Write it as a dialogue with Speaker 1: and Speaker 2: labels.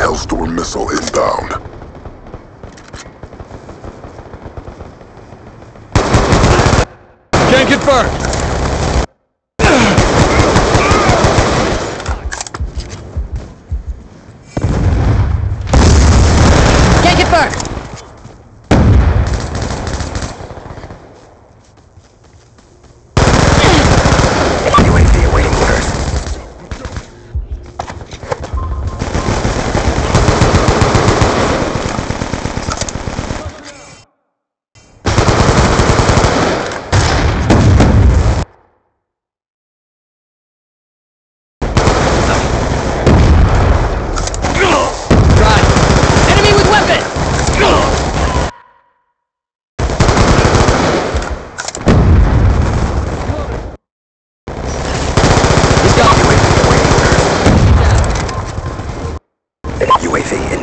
Speaker 1: Hellstorm missile inbound.
Speaker 2: Can't confirm. UAV in